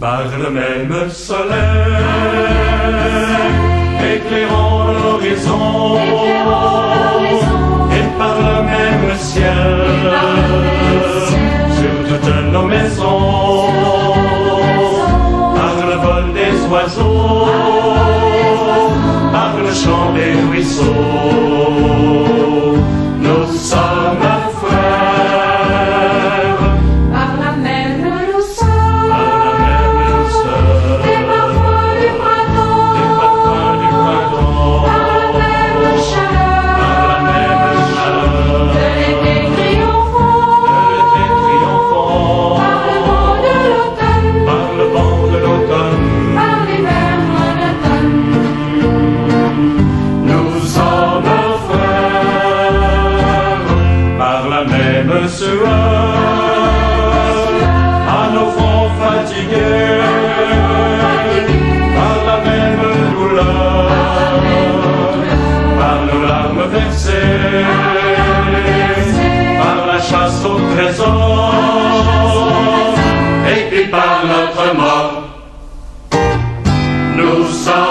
par le même soleil, éclairant l'horizon, et par le même ciel, sur toutes nos maisons, par le vol des oiseaux, par le chant des ruisseaux. même sueur à nos fronts fatigués par la même douleur, par nos larmes versées, par la chasse au trésor et puis par notre mort. Nous sommes